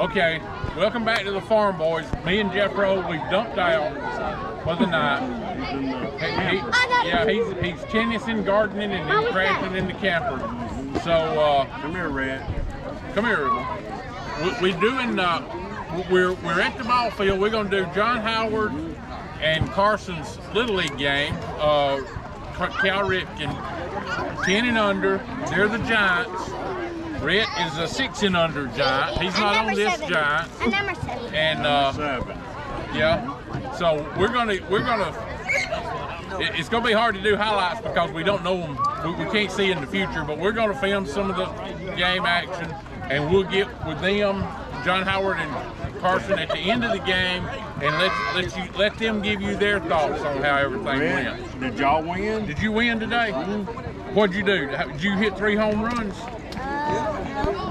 Okay, welcome back to the farm, boys. Me and Jeffro, we've dumped out for the night. He- he- yeah, he's he's tennising, gardening, and then crashing in the camper. So, uh, Come here, Red. come here. We, we're doing. Uh, we're we're at the ball field. We're gonna do John Howard and Carson's Little League game. Uh, Cal Ripken, ten and under. They're the Giants. Rhett is a six and under giant. He's not on this giant. And number seven. And uh, Seven. yeah, so we're gonna we're gonna. It's gonna be hard to do highlights because we don't know them. We, we can't see in the future, but we're gonna film some of the game action, and we'll get with them, John Howard and Carson at the end of the game, and let let you let them give you their thoughts on how everything went. Did y'all win? Did you win today? What'd you do? Did you hit three home runs?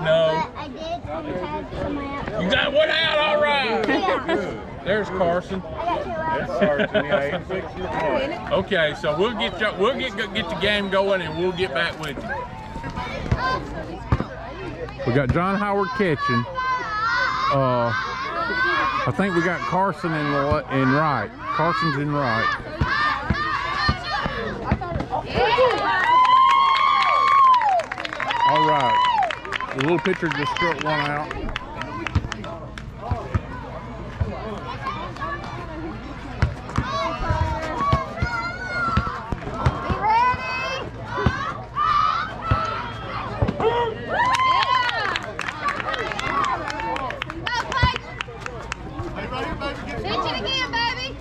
No. I did have someone else. You got one out. All right. Yeah. There's Carson. I got two out. Sergeant, yeah, eight, six, and one. Okay, so we'll get you, we'll get get the game going and we'll get back with you. We got John Howard catching. Uh, I think we got Carson in le- in right. Carson's in right. All right. The little pitcher just struck one out. Be ready? Pitch it again, baby.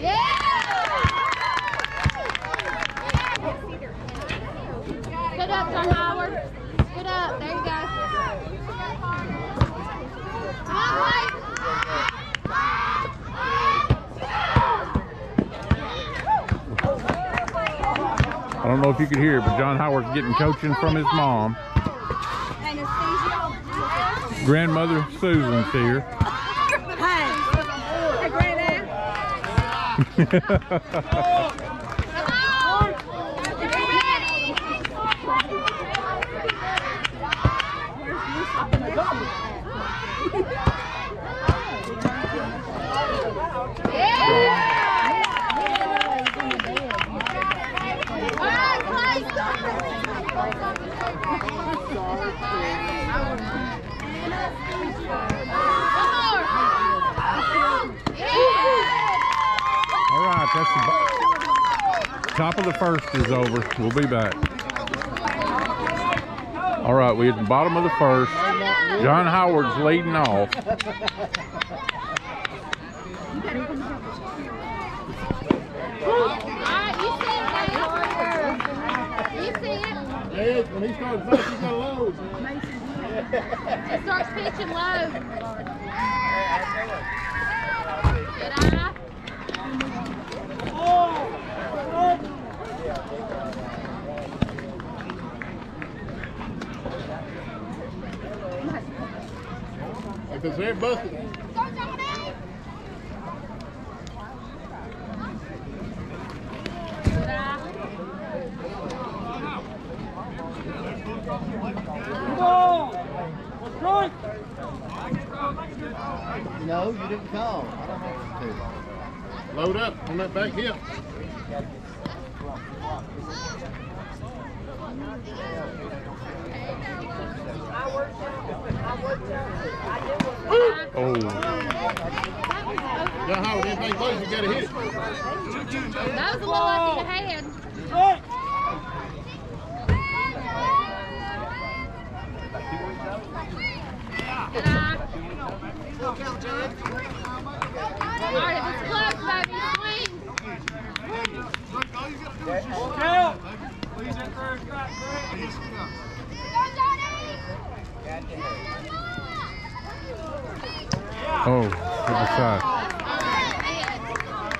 Yes, sir. Good up, John Howard. Good up. There you go. Come on, Blake. I don't know if you could hear, but John Howard's getting coaching from his mom. Grandmother Susan's here. All right, that's the top of the first is over. We'll be back. All right, we're at the bottom of the first. John Howard's leading off. Red, when he starts back, he's got lows. It starts pitching low. Good eye. It's Red busted, No, you didn't call. I don't have to. load up on that back hip. Oh, John Howard, anything close, you gotta hit it. That was a little up in the hand. Good eye. All right, if it's close, baby, swing. Oh, the side.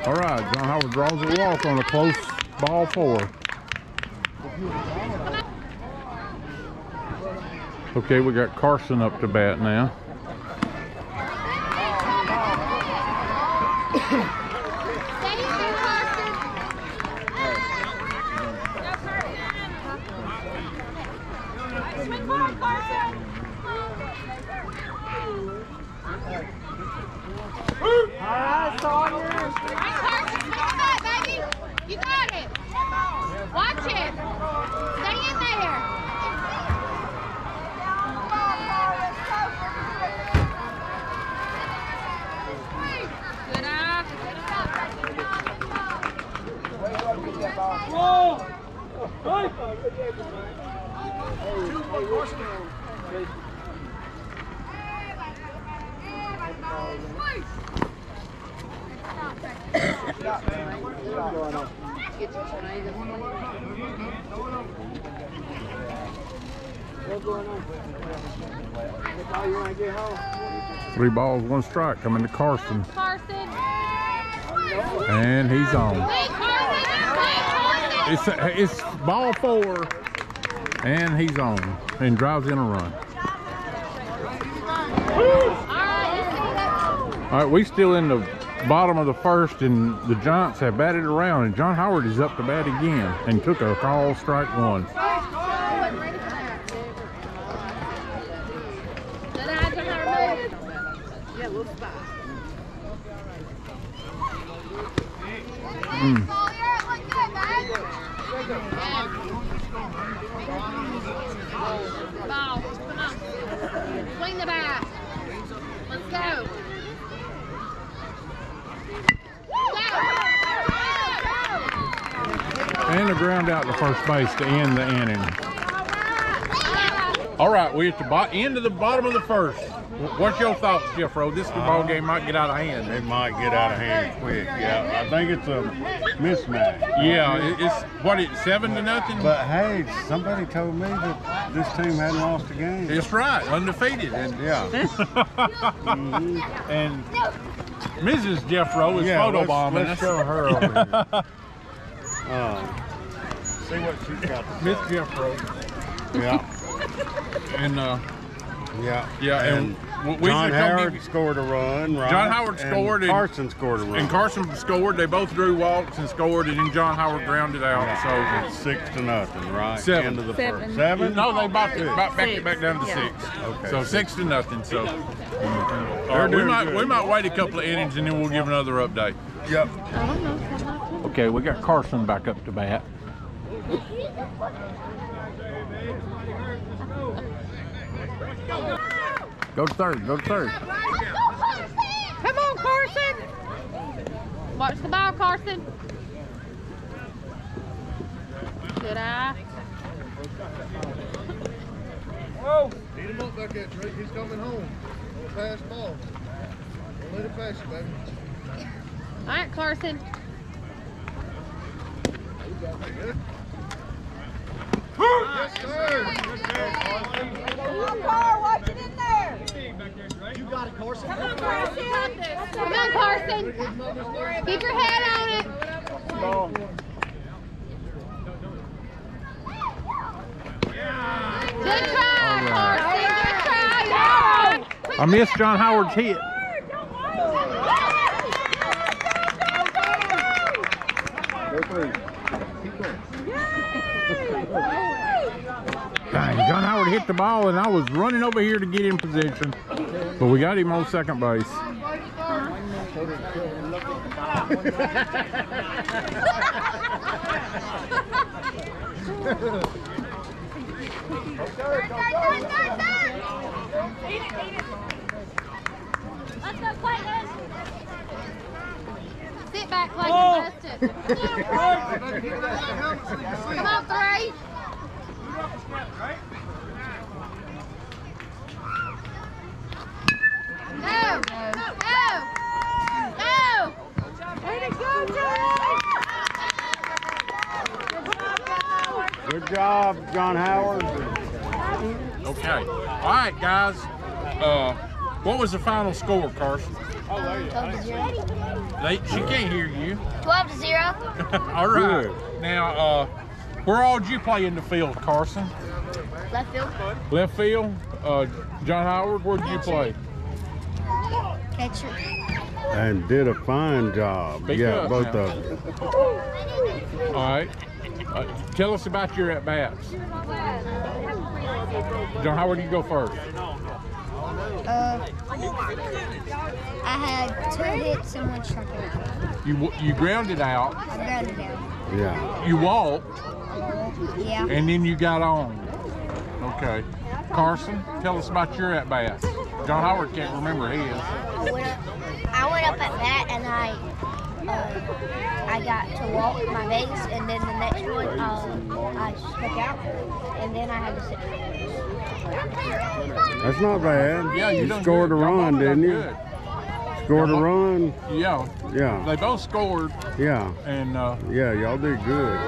All right, John Howard draws a walk on a close ball four. Okay, we got Carson up to bat now. Stay in there, Carson. Swing hard, Carson. All right, Carson, swing back, baby. You got it. Watch it. Stay in there. Good eye. Three balls, one strike coming to Carson. Carson. And he's on. Wait, Carson. Wait, Carson. It's it's ball four, and he's on, and drives in a run. All right, we still in the bottom of the first, and the Giants have batted around, and John Howard is up to bat again, and took a call strike one. Mm. Swing the. And a ground out to first base to end the inning. All right, we're at the end of the bottom of the first. Wh- What's your thoughts, Jeffro? This ball game might get out of hand. It might get out of hand quick, yeah. I think it's a mismatch. Yeah, it- it's what it's seven to nothing. But hey, somebody told me that this team hadn't lost a game. It's right, undefeated, and Yeah. and Mrs. Jeffro is yeah, photobombing let's, let's show her over here. Uh, see what she's got Miss Jeffro. Yeah, and uh, yeah. Yeah, and w- we John Howard give- scored a run, right? John Howard scored and- Carson scored a run. and Carson scored. They both drew walks and scored, and then John Howard grounded out. So It's six to nothing, right? Seven. End of the Seven. first. Seven? no, they about to about back it back down to Yeah. six. Okay. So six to nothing. So All right, we might good. we might wait a couple of innings and then we'll give another update. Yep. Okay, we got Carson back up to bat. Go to third. Go to third. Come on, Carson. Watch the ball, Carson. Good eye. Oh. Beat him up back there, Trey. He's coming home. Don't pass ball. Don't let it pass you, baby. All right, Carson. On, Carson. Keep your head on it. Good try, Carson. Good try. I missed John Howard's hit. Go three. Dang, John Howard hit the ball, and I was running over here to get in position. But we got him on second base. Let's go, Clayton. Sit back, Clayton. Oh. Justin. Come on, three. Go. Go. Go. Way to go, Good job, John Howard. Okay. All right, guys. Uh, what was the final score, Carson? 12 to 0. They, she can't hear you. 12 to 0. All right. Good. Now, uh, Where all did you play in the field, Carson? Left field. Left field. Uh, John Howard, where did you play? Catcher. And did a fine job. Speak yeah, both now. of them. All right. Uh, tell us about your at bats. John Howard, you go first. Uh, I had two hits and one strikeout. You you grounded out. I grounded down. Yeah. You walked, Yeah. and then you got on. Okay. Carson, tell us about your at bats. John Howard can't remember his. I went up, I went up at bat and I uh, I got to walk my base and then the next one uh, I struck out and then I had to sit. That's not bad. Yeah, you, done scored a run, didn't you? good. Scored a run. Yeah. Yeah. They both scored, Yeah. and uh, Yeah, y'all did good.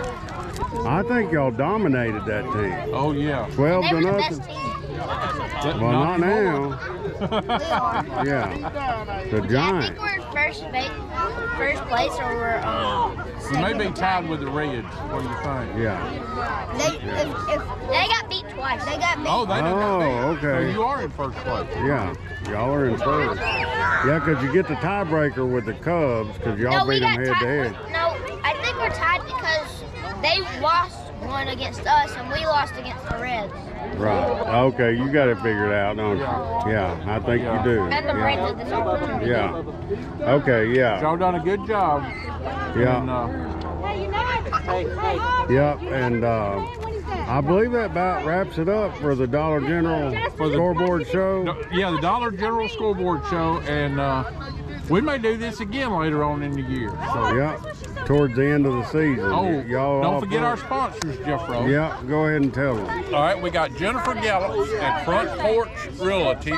I think y'all dominated that team. oh yeah. 12 They to were the nothing. best team. Well, not anymore. now. Yeah. The Giants. We're in first first place or we're um. You may be tied with the Reds. What do you think? Yeah. They if, if they got beat twice. They got beat. Oh, they didn't. Oh, okay. So you are in first place. Yeah. Y'all are in first. Yeah, because you get the tiebreaker with the Cubs because y'all no, we beat them got head to tied. head. No, I think we're tied because they lost one against us and we lost against the Reds. Right. Okay, you got it figured out, don't you? Yeah, I think you do. And the Reds Yeah. did this opportunity. Yeah. Okay, yeah. Y'all done a good job. And, Yeah. uh, Hey, you know Yep, and uh, I believe that about wraps it up for the Dollar General scoreboard show. no- yeah, the Dollar General Scoreboard Show, and uh, we may do this again later on in the year. So, Yeah, towards the end of the season. oh, y'all don't forget our sponsors, Jeffro. Yeah, go ahead and tell them. All right, we got Jennifer Gallup at Front Porch Realty.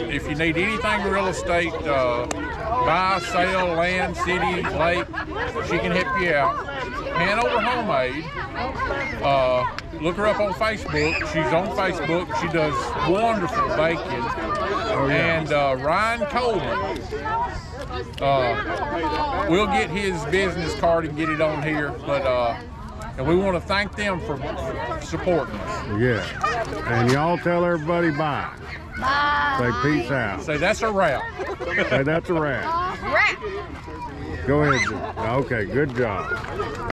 If you need anything real estate, uh, buy, sell, land, city, lake, she can help you out. Hanover Homemade. Uh, look her up on Facebook. She's on Facebook. She does wonderful baking. And uh, Ryan Coleman. Uh, we'll get his business card and get it on here, but uh, and we want to thank them for supporting us. Yeah, and y'all tell everybody bye. Bye. Say peace out. Say that's a wrap. Say that's a wrap. Rap. Go ahead. Okay, good job.